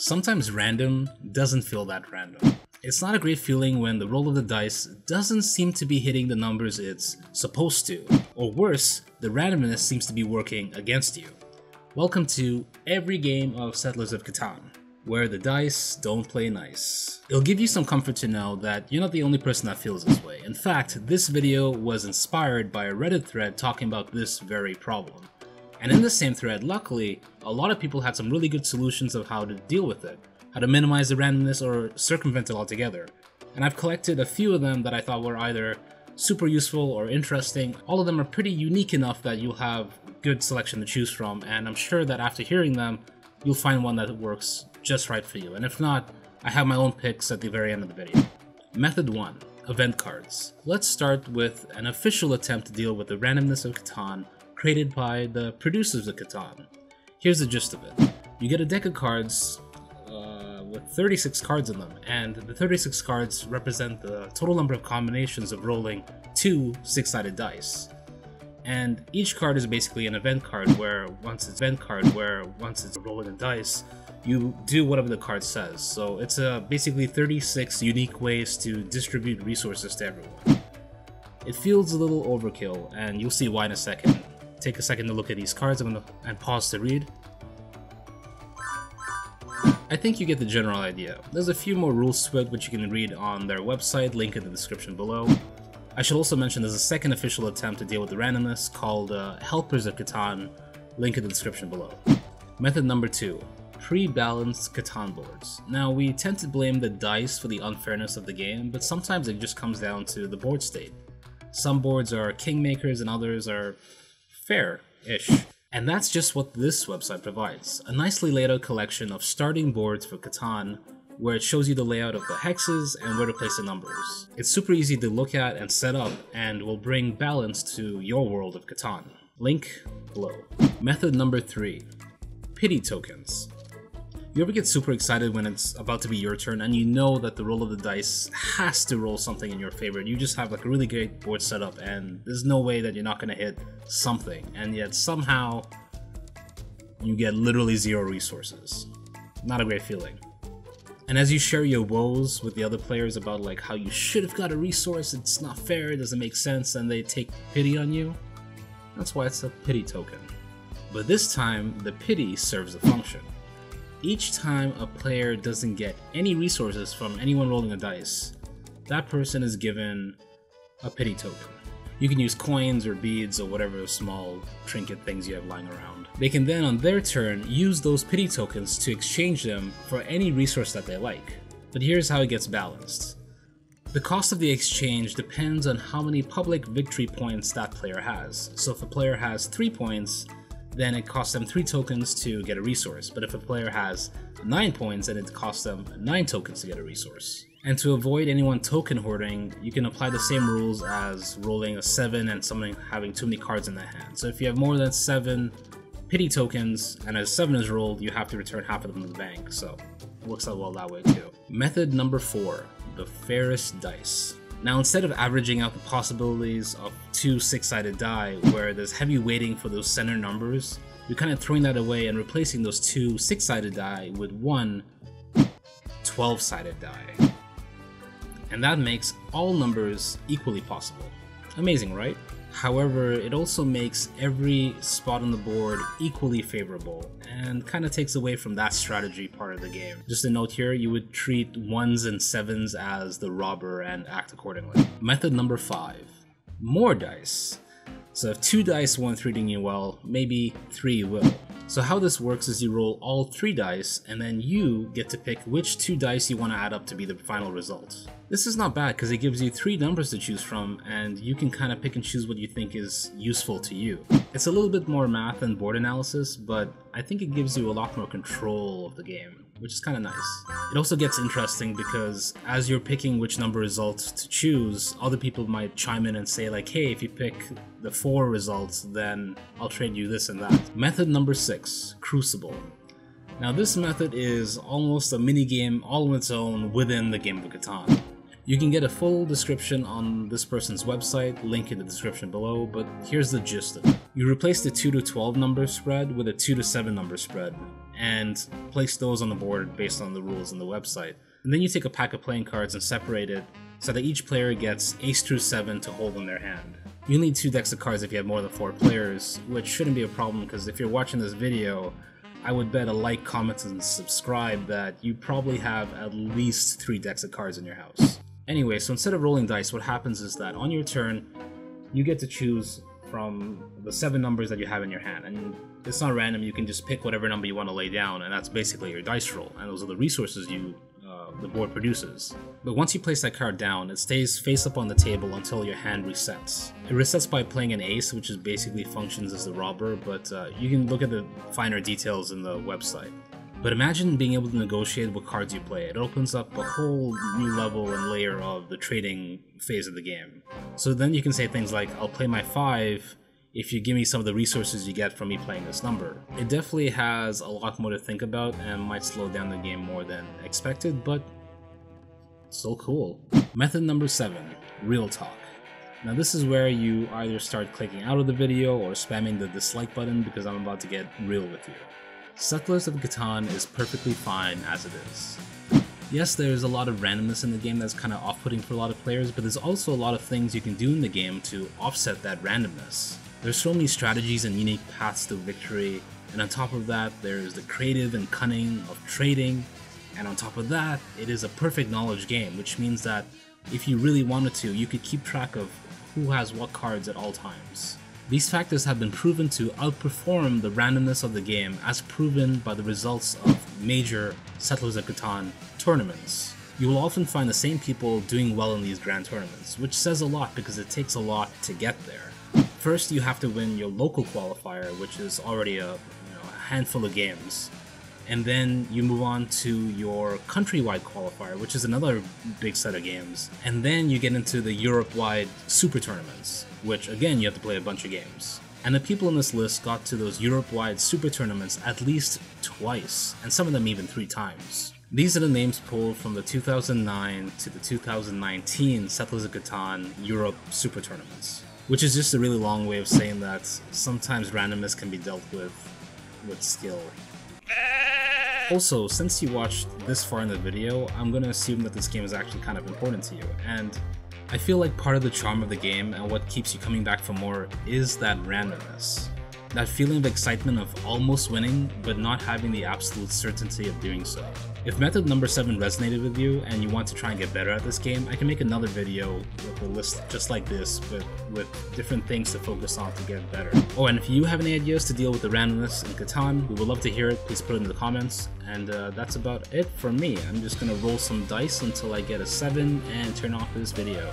Sometimes random doesn't feel that random. It's not a great feeling when the roll of the dice doesn't seem to be hitting the numbers it's supposed to, or worse, the randomness seems to be working against you. Welcome to every game of Settlers of Catan, where the dice don't play nice. It'll give you some comfort to know that you're not the only person that feels this way. In fact, this video was inspired by a Reddit thread talking about this very problem. And in the same thread, luckily, a lot of people had some really good solutions of how to deal with it, how to minimize the randomness or circumvent it altogether. And I've collected a few of them that I thought were either super useful or interesting. All of them are pretty unique enough that you'll have good selection to choose from, and I'm sure that after hearing them, you'll find one that works just right for you. And if not, I have my own picks at the very end of the video. Method 1. Event cards. Let's start with an official attempt to deal with the randomness of Catan created by the producers of Catan. Here's the gist of it. You get a deck of cards uh, with 36 cards in them, and the 36 cards represent the total number of combinations of rolling two six-sided dice. And each card is basically an event card where once it's event card where once it's rolling a dice, you do whatever the card says. So it's uh, basically 36 unique ways to distribute resources to everyone. It feels a little overkill, and you'll see why in a second take a second to look at these cards I'm gonna, and pause to read. I think you get the general idea. There's a few more rules to it which you can read on their website, link in the description below. I should also mention there's a second official attempt to deal with the randomness called uh, Helpers of Catan, link in the description below. Method number 2. Pre-balanced Catan boards. Now we tend to blame the dice for the unfairness of the game, but sometimes it just comes down to the board state. Some boards are kingmakers and others are fair-ish. And that's just what this website provides, a nicely laid out collection of starting boards for Catan where it shows you the layout of the hexes and where to place the numbers. It's super easy to look at and set up and will bring balance to your world of Catan. Link below. Method number 3. Pity tokens. You ever get super excited when it's about to be your turn and you know that the roll of the dice has to roll something in your favor. You just have like a really great board setup and there's no way that you're not going to hit something and yet somehow you get literally zero resources. Not a great feeling. And as you share your woes with the other players about like how you should have got a resource, it's not fair, it doesn't make sense, and they take pity on you, that's why it's a pity token. But this time, the pity serves a function. Each time a player doesn't get any resources from anyone rolling a dice, that person is given a pity token. You can use coins or beads or whatever small trinket things you have lying around. They can then on their turn use those pity tokens to exchange them for any resource that they like. But here's how it gets balanced. The cost of the exchange depends on how many public victory points that player has. So if a player has 3 points, then it costs them 3 tokens to get a resource. But if a player has 9 points, then it costs them 9 tokens to get a resource. And to avoid anyone token hoarding, you can apply the same rules as rolling a 7 and someone having too many cards in their hand. So if you have more than 7 pity tokens and a 7 is rolled, you have to return half of them to the bank. So it works out well that way too. Method number 4, the fairest dice. Now instead of averaging out the possibilities of two six-sided die where there's heavy weighting for those center numbers, you're kind of throwing that away and replacing those two six-sided die with one 12-sided die. And that makes all numbers equally possible. Amazing, right? However, it also makes every spot on the board equally favorable and kind of takes away from that strategy part of the game. Just a note here, you would treat ones and sevens as the robber and act accordingly. Method number five, more dice. So if two dice weren't treating you well, maybe three will. So how this works is you roll all three dice and then you get to pick which two dice you want to add up to be the final result. This is not bad because it gives you three numbers to choose from and you can kind of pick and choose what you think is useful to you. It's a little bit more math and board analysis, but I think it gives you a lot more control of the game which is kind of nice. It also gets interesting because as you're picking which number results to choose, other people might chime in and say like, hey, if you pick the four results, then I'll trade you this and that. Method number six, Crucible. Now this method is almost a mini game all on its own within the game of Catan. You can get a full description on this person's website, link in the description below, but here's the gist of it. You replace the 2 to 12 number spread with a 2 to 7 number spread, and place those on the board based on the rules in the website. And then you take a pack of playing cards and separate it so that each player gets ace through 7 to hold in their hand. You'll need two decks of cards if you have more than 4 players, which shouldn't be a problem because if you're watching this video, I would bet a like, comment, and subscribe that you probably have at least 3 decks of cards in your house. Anyway, so instead of rolling dice, what happens is that on your turn, you get to choose from the seven numbers that you have in your hand. And it's not random, you can just pick whatever number you want to lay down, and that's basically your dice roll. And those are the resources you uh, the board produces. But once you place that card down, it stays face up on the table until your hand resets. It resets by playing an ace, which is basically functions as the robber, but uh, you can look at the finer details in the website. But imagine being able to negotiate what cards you play. It opens up a whole new level and layer of the trading phase of the game. So then you can say things like, I'll play my 5 if you give me some of the resources you get from me playing this number. It definitely has a lot more to think about and might slow down the game more than expected, but still cool. Method number 7, Real Talk. Now this is where you either start clicking out of the video or spamming the dislike button because I'm about to get real with you. Settlers of Catan is perfectly fine as it is. Yes, there's a lot of randomness in the game that's kind of off-putting for a lot of players, but there's also a lot of things you can do in the game to offset that randomness. There's so many strategies and unique paths to victory, and on top of that, there's the creative and cunning of trading, and on top of that, it is a perfect knowledge game, which means that if you really wanted to, you could keep track of who has what cards at all times. These factors have been proven to outperform the randomness of the game as proven by the results of major Settlers of Catan tournaments. You will often find the same people doing well in these grand tournaments, which says a lot because it takes a lot to get there. First, you have to win your local qualifier, which is already a, you know, a handful of games, and then you move on to your countrywide qualifier, which is another big set of games, and then you get into the Europe-wide super tournaments, which again you have to play a bunch of games. And the people in this list got to those Europe-wide super tournaments at least twice, and some of them even three times. These are the names pulled from the 2009 to the 2019 Settlers Europe Super Tournaments, which is just a really long way of saying that sometimes randomness can be dealt with with skill. Also, since you watched this far in the video, I'm gonna assume that this game is actually kind of important to you, and I feel like part of the charm of the game and what keeps you coming back for more is that randomness. That feeling of excitement of almost winning, but not having the absolute certainty of doing so. If method number 7 resonated with you and you want to try and get better at this game, I can make another video with a list just like this, but with different things to focus on to get better. Oh, and if you have any ideas to deal with the randomness in Catan, we would love to hear it, please put it in the comments. And uh, that's about it for me. I'm just gonna roll some dice until I get a 7 and turn off this video.